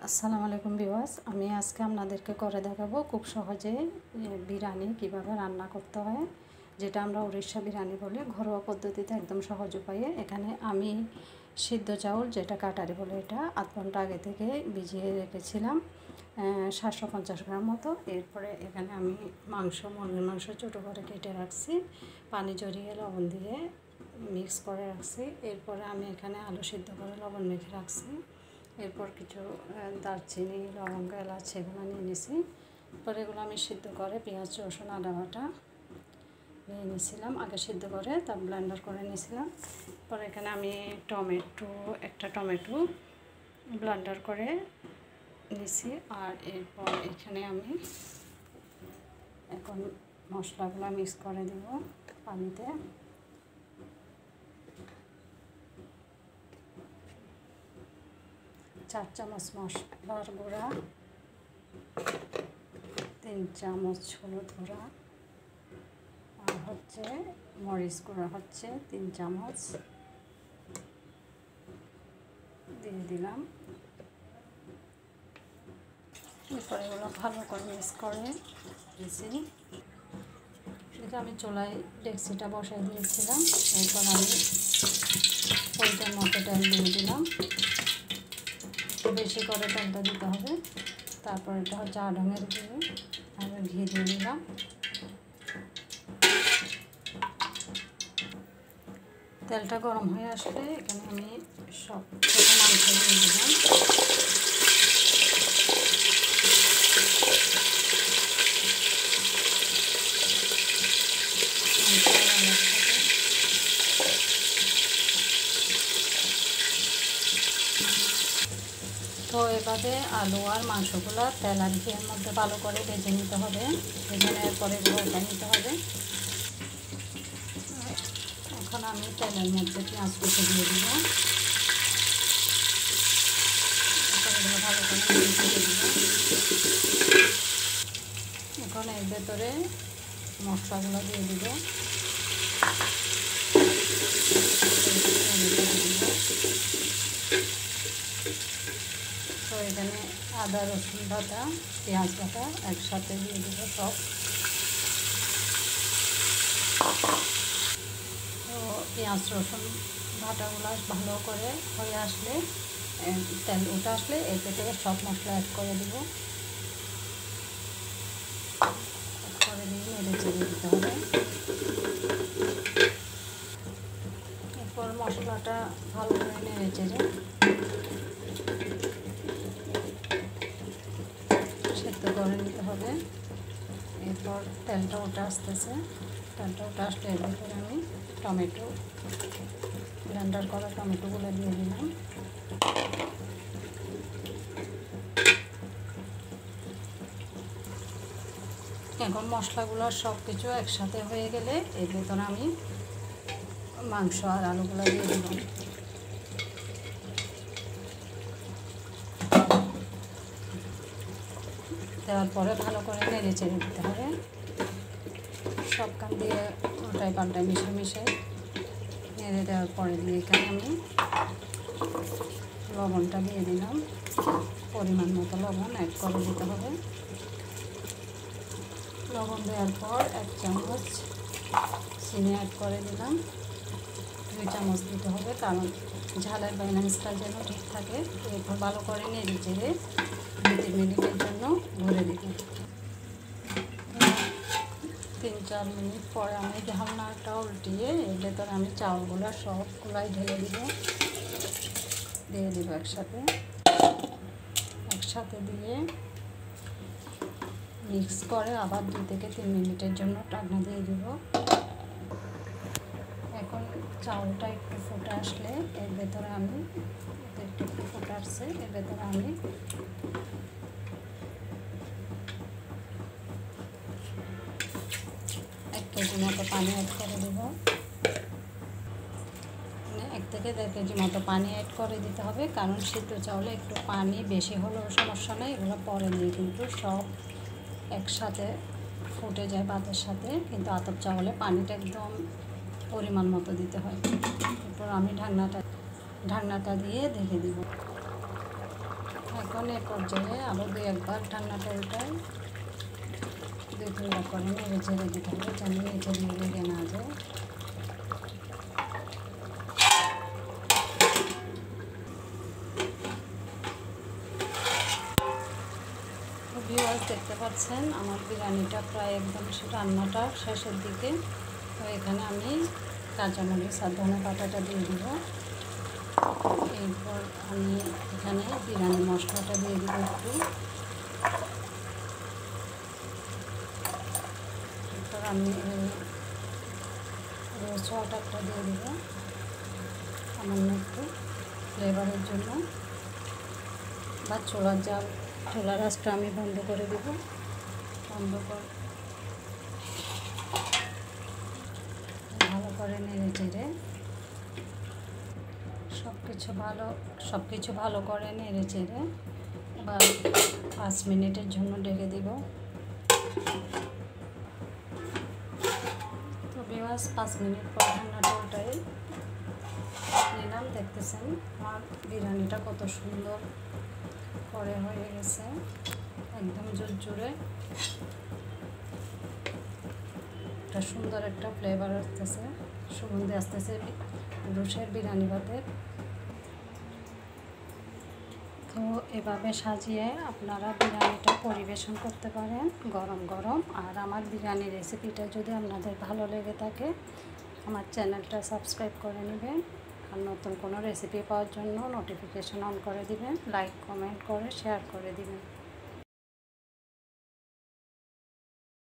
আসসালামু আলাইকুম বিওয়াস আমি আজকে আপনাদেরকে করে দেখাবো খুব সহজে বিরিয়ানি কীভাবে রান্না করতে হয়, যেটা আমরা উড়িষ্যা বিরিয়ানি বলি। ঘরোয়া পদ্ধতিতে একদম সহজ উপায়ে এখানে আমি সিদ্ধ চাউল, যেটা কাটারি বলে এটা, আধ ঘণ্টা আগে থেকে ভিজিয়ে রেখেছিলাম সাতশো পঞ্চাশ গ্রাম মতো। এরপরে এখানে আমি মাংস, মুরগির মাংস ছোটো করে কেটে রাখছি, পানি জড়িয়ে লবণ দিয়ে মিক্স করে রাখছি। এরপরে আমি এখানে আলু সিদ্ধ করে লবণ মেখে রাখছি। এরপর কিছু দারচিনি, লবঙ্গ, এলাচ এগুলো নিয়ে নিছি। পরে এগুলো আমি সিদ্ধ করে পেঁয়াজ, রসুন, আদা বাটা নিয়ে নিয়েছিলাম আগে সিদ্ধ করে তা ব্লেন্ডার করে নিয়েছিলাম পরে এখানে আমি টমেটো, একটা টমেটো ব্লেন্ডার করে নিছি। আর এরপর এখানে আমি এখন মশলাগুলো মিক্স করে দেব পানিতে। চার চামচ মশলার গুঁড়া তিন চামচ হলুদ গুঁড়া, আর হচ্ছে মরিচ গুঁড়া হচ্ছে তিন চামচ দিয়ে দিলাম। এরপরে এগুলো ভালো করে মিক্স করে দিয়েছি। এটা আমি চোলাই ডেক্সিটা বসাই দিয়েছিলাম। এরপর আমি পরিমাণ মতো তেল দিয়ে বেশি করে তেলটা দিতে হবে। তারপর এটা হচ্ছে আডামের ঘি আমি ঘি দিয়ে দিলাম। তেলটা গরম হয়ে আসলে এখানে আমি সব মাংস তো এভাবে আলু আর মাংসগুলো তেল আর ঘিয়ের মধ্যে ভালো করে ভেজে নিতে হবে। ভেজে নেওয়ার পরে ভরটা নিতে হবে। এখন আমি তেলের মধ্যে পেঁয়াজ কুচে দিয়ে দিব। ভালো করে এখন এর ভেতরে মশলাগুলো দিয়ে দিব তো এখানে আদা, রসুন বাটা, পেঁয়াজ বাটা একসাথে দিয়ে দেব সব। তো পেঁয়াজ, রসুন বাটাগুলো ভালো করে হয়ে আসলে তেল উঠে আসলে এর ভেতরে সব মশলা অ্যাড করে দেবো। করে দিয়ে নেড়ে চেড়ে দিতে হবে। এরপর মশলাটা ভালো করে নেড়ে চেড়ে সেদ্ধ করে নিতে হবে এরপর তেলটা ওটা আসতেছে। তেলটা ওটা আসলে এর ভিতরে আমি টমেটো ব্লেন্ডার করা টমেটোগুলো দিয়ে দিলাম। এখন মশলাগুলো সব কিছু একসাথে হয়ে গেলে এর ভেতরে আমি মাংস আর আলুগুলো দিয়ে দিলাম। দেওয়ার পরে ভালো করে নেড়ে চেড়ে দিতে হবে। সব কান দিয়ে ওটাই পাল্টায় মিশে মিশে নেড়ে দেওয়ার পরে দিয়ে এখানে আমি লবণটা দিয়ে দিলাম। পরিমাণ মতো লবণ অ্যাড করে দিতে হবে। লবণ দেওয়ার পর এক চামচ চিনি অ্যাড করে দিলাম। দুই চামচ দিতে হবে কারণ ঝালের ব্যালেন্সটা যেন ঠিক থাকে। এরপর ভালো করে নেড়ে চেড়ে দু তিন মিনিটের জন্য দিব তিন, চার মিনিট পরে আমি ঢালনাটা উল্টিয়ে এর ভেতরে আমি চাউলগুলো সবগুলাই ঢেলে দিব। দিয়ে দিব একসাথে। একসাথে দিয়ে মিক্স করে আবার দুই থেকে তিন মিনিটের জন্য টাকনা দিয়ে দিব। এখন চাউলটা একটু ফুটে আসলে এর ভেতরে আমি একটু একটু ফুটে আসছে, এর ভেতরে আমি এক কেজি মতো পানি অ্যাড করে দেব। এক থেকে দেড় কেজি মতো পানি অ্যাড করে দিতে হবে, কারণ সিদ্ধ চাউলে একটু পানি বেশি হলেও সমস্যা নেই, এগুলো পরে দিয়ে কিন্তু সব একসাথে ফুটে যায় ভাতের সাথে, কিন্তু আতপ চাউলে পানিটা একদম পরিমাণ মতো দিতে হয়। এরপর আমি ঢাকনাটা ঢাকনাটা দিয়ে ঢেকে দিব। এখন এ পর্যায়ে আরও দুই একবার ঠান্ডাটা উঠাই। তিনবার করে নেড়ে চেড়ে দিতে হবে লেগে না যায় দেখতে পাচ্ছেন, আমার বিরিয়ানিটা প্রায় একদম রান্নাটা শেষের দিকে। তো এখানে আমি কাঁচামরিচ আর ধনে পাতাটা দিয়ে দিব। এরপর আমি এখানে বিরিয়ানি মশলাটা দিয়ে দিব একটু এরপর আমি রোজ ওয়াটারটা দিয়ে দিব সামান্য একটু ফ্লেভারের জন্য। বা চোলার জাল চোলার রাসটা আমি বন্ধ করে দেব। বন্ধ করে ভালো করে নেড়ে চেড়ে সব কিছু ভালো সব কিছু ভালো করে নেড়ে চেড়ে এবার পাঁচ মিনিটের জন্য ডেকে দিব। বিবাস পাঁচ মিনিট পর ঠান্ডাটা ওটাই নিলাম, দেখতেছেন আমার বিরিয়ানিটা কত সুন্দর করে হয়ে গেছে, একদম জোর জোরে একটা সুন্দর একটা ফ্লেভার আসতেছে, সুগন্ধি আসতেছে রুশের বিরিয়ানি ভাতের। তো এভাবে সাজিয়ে আপনারা বিরিয়ানিটা পরিবেশন করতে পারেন, গরম গরম। আর আমার বিরিয়ানি রেসিপিটা যদি আপনাদের ভালো লেগে থাকে, আমার চ্যানেলটা সাবস্ক্রাইব করে নেবেন। আর নতুন কোনো রেসিপি পাওয়ার জন্য নোটিফিকেশন অন করে দিবেন লাইক কমেন্ট করে শেয়ার করে দিবেন।